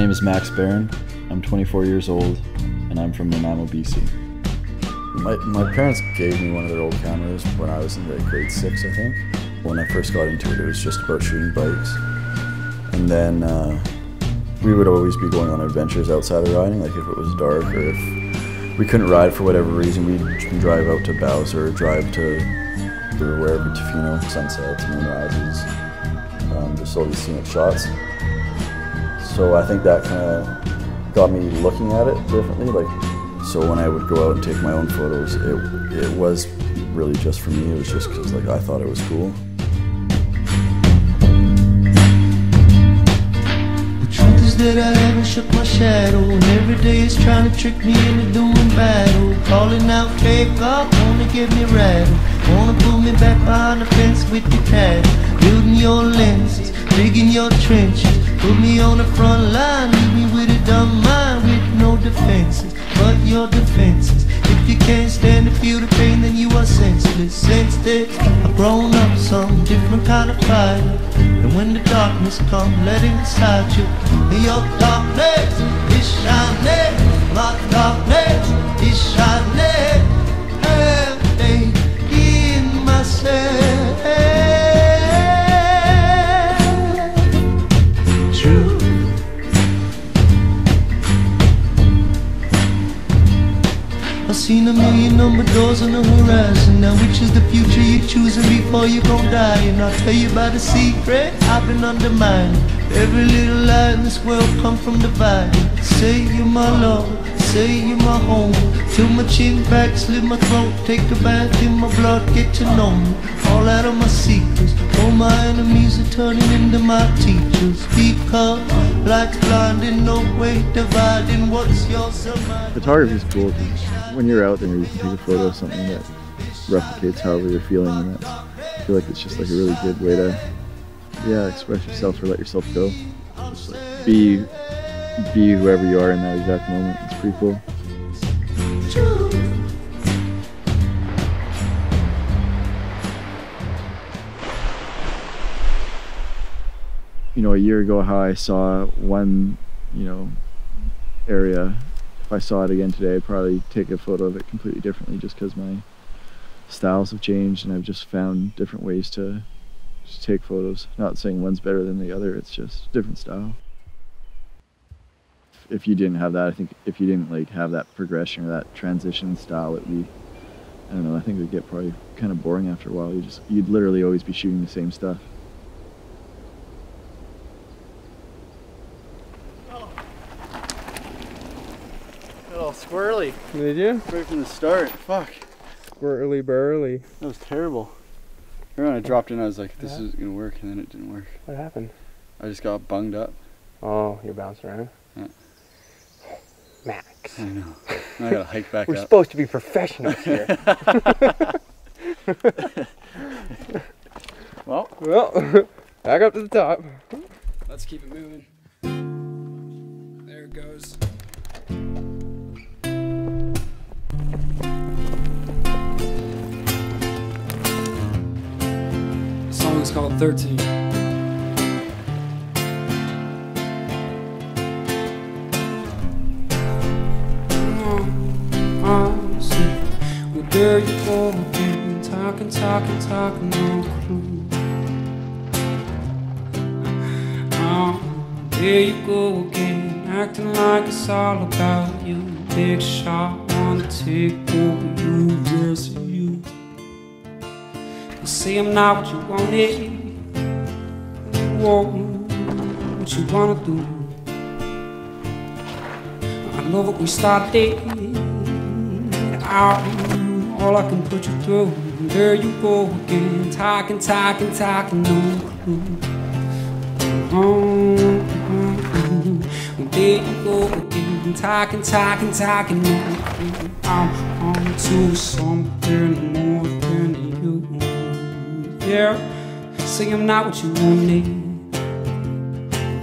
name is Max Barron. I'm 24 years old, and I'm from Nanaimo, BC. My, my parents gave me one of their old cameras when I was in like grade six, I think. When I first got into it, it was just about shooting bikes. And then uh, we would always be going on adventures outside of riding, like if it was dark or if we couldn't ride for whatever reason, we'd drive out to Bowser or drive to or wherever Tofino, sunsets, moonrises, um, just all these scenic shots. So I think that kind of got me looking at it differently. Like, so when I would go out and take my own photos, it it was really just for me. It was just because like I thought it was cool. that I haven't shook my shadow And every day is trying to trick me into doing battle Calling out take off, wanna get me rattled Wanna pull me back behind the fence with cattle Building your lenses, digging your trenches Put me on the front line, leave me with a dumb mind With no defenses, but your defenses If you can't stand to feel the pain, then you are senseless. That I've grown up some different kind of fire And when the darkness comes, let it inside you. And your darkness is shining. My darkness is shining. Every number doors on the horizon. Now which is the future you're choosing before you gon' die And I'll tell you about a secret I've been undermining. Every little lie in this world come from dividing Say you're my love, say you're my home. Till my chin back, slit my throat Take a bath in my blood, get to know me. All out of my secrets turning into my teachers Because life's blinding, no way dividing What's yours mine Photography is cool when you're out there, you can take a photo of something that replicates however you're feeling, and that's, I feel like it's just like a really good way to, yeah, express yourself or let yourself go. Just like be, be whoever you are in that exact moment. It's pretty cool. You know, a year ago, how I saw one, you know, area if I saw it again today, I'd probably take a photo of it completely differently just because my styles have changed and I've just found different ways to just take photos. Not saying one's better than the other, it's just different style. If you didn't have that, I think if you didn't like have that progression or that transition style, it'd be, I don't know, I think it would get probably kind of boring after a while. You just, you'd literally always be shooting the same stuff. All squirrely Did you? right from the start. Fuck, Squirrely burly. that was terrible. Remember when I dropped in, I was like, this is gonna work, and then it didn't work. What happened? I just got bunged up. Oh, you're bouncing around. Yeah. Max. I know. Now I gotta hike back We're up. supposed to be professionals here. well, well, back up to the top. Let's keep it moving. There it goes. Is called 13. Well, there you talking, talking, talking, no clue. Oh, there you go again, acting like it's all about you. Big shot, wanna take over you, yes, you. Say I'm not what you wanted, Whoa, what you wanna do. I love what we started out, all I can put you through. There you go again, talking, talking, talking, no. Oh, there you go again, talking, talking, talking. I'm on to something more Say I'm not what you wanted.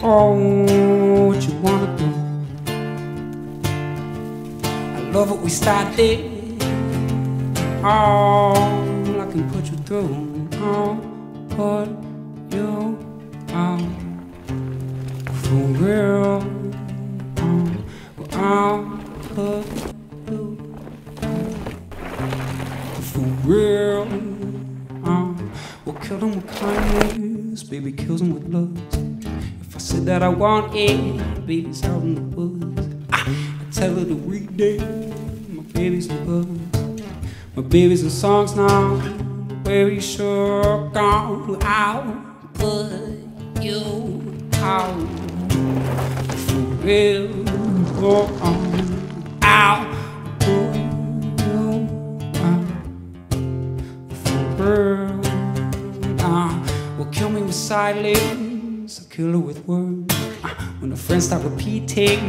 Oh, what you wanna do? I love what we started. Oh, I can put you through. Oh, put you on for real. Oh, I'll put you for real. Kill them with kindness, baby, kills them with love. If I said that I want it, baby's out in the woods. I, I tell her to read it, my baby's in buzz. My baby's in songs now, baby, sure gone out. Put you out for real. Oh, um, out. Silence, I'll kill her with words. Uh, when the friends start repeating,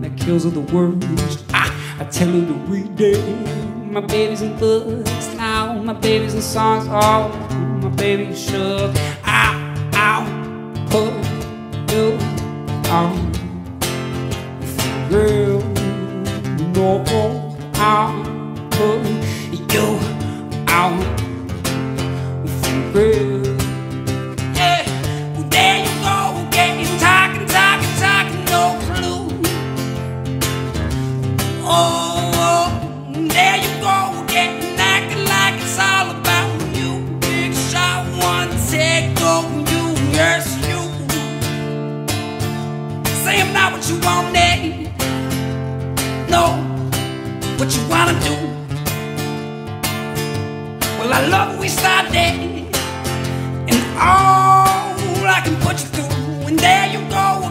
that kills all the words. Uh, I tell her to read it. My baby's in books now, my baby's in songs. Oh, my baby shook. Ow, ow, put you. For real, no, I'll put you out. For what you wanted, eh? no, what you wanna do. Well, I love started, eh? and all I can put you through. And there you go